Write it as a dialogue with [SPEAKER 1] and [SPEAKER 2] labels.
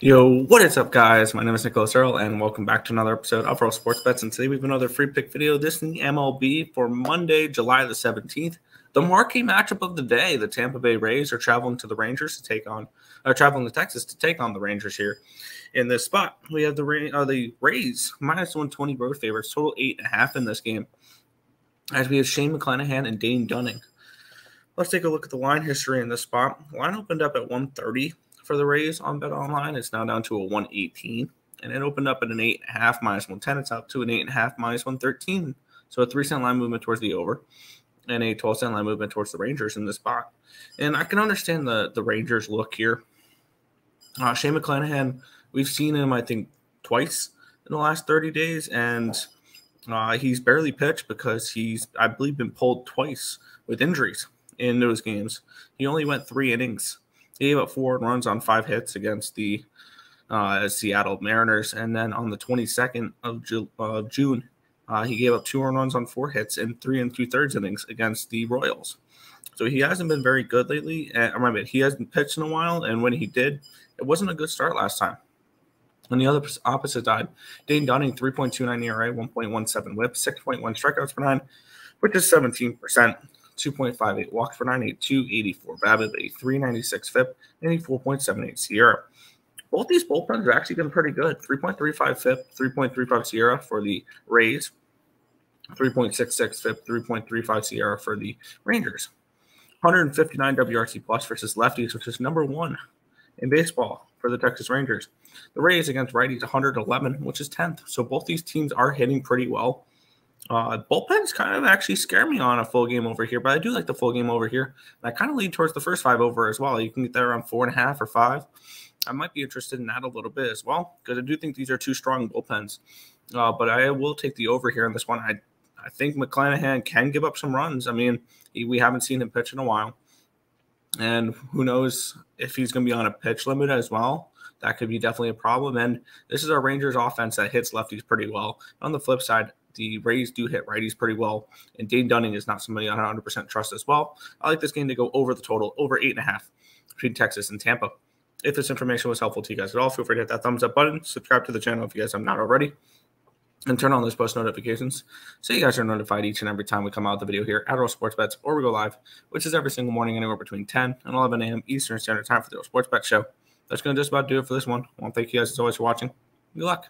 [SPEAKER 1] Yo, what is up, guys? My name is Nicholas Earle, and welcome back to another episode of Earle Sports Bets. And today we have another free pick video. This is the MLB for Monday, July the 17th. The marquee matchup of the day: the Tampa Bay Rays are traveling to the Rangers to take on, uh, traveling to Texas to take on the Rangers here. In this spot, we have the uh, the Rays minus 120 road favorites, total eight and a half in this game. As we have Shane McClanahan and Dane Dunning. Let's take a look at the line history in this spot. line opened up at 130 for the Rays on BetOnline. It's now down to a 118, and it opened up at an eight and a half minus 110. It's out to an eight and a half minus 113. So a three cent line movement towards the over, and a 12 cent line movement towards the Rangers in this spot. And I can understand the the Rangers look here. Uh, Shane McClanahan, we've seen him I think twice in the last 30 days, and uh, he's barely pitched because he's I believe been pulled twice with injuries in those games. He only went three innings he gave up four runs on five hits against the uh, Seattle Mariners, and then on the 22nd of Ju- June, uh, he gave up two runs on four hits in three and two thirds innings against the Royals. So he hasn't been very good lately. And remember, he hasn't pitched in a while, and when he did, it wasn't a good start last time. On the other opposite side, Dane Dunning, 3.29 ERA, 1.17 whip, 6.1 strikeouts per nine, which is 17%. 2.58 walks for 982, 84 BABIP, a 396 FIP, 84.78 SIERA. Both these bullpens have actually been pretty good. 3.35 FIP, 3.35 SIERA for the Rays, 3.66 FIP, 3.35 SIERA for the Rangers. 159 WRC plus versus lefties, which is number one in baseball for the Texas Rangers. The Rays against righties 111, which is 10th. So both these teams are hitting pretty well. Uh, bullpens kind of actually scare me on a full game over here, but I do like the full game over here. And I kind of lean towards the first five over as well. You can get there around four and a half or five. I might be interested in that a little bit as well because I do think these are two strong bullpens. Uh, but I will take the over here in this one. I I think McClanahan can give up some runs. I mean, he, we haven't seen him pitch in a while, and who knows if he's going to be on a pitch limit as well. That could be definitely a problem. And this is our Rangers offense that hits lefties pretty well. On the flip side, the Rays do hit righties pretty well, and Dane Dunning is not somebody I 100% trust as well. I like this game to go over the total, over eight and a half between Texas and Tampa. If this information was helpful to you guys at all, feel free to hit that thumbs up button, subscribe to the channel if you guys have not already, and turn on those post notifications so you guys are notified each and every time we come out with the video here at Earle Sports Bets or we go live, which is every single morning anywhere between 10 and 11 a.m. Eastern Standard Time for the Earle Sports Bet Show. That's going to just about do it for this one. I want to thank you guys as always for watching. Good luck.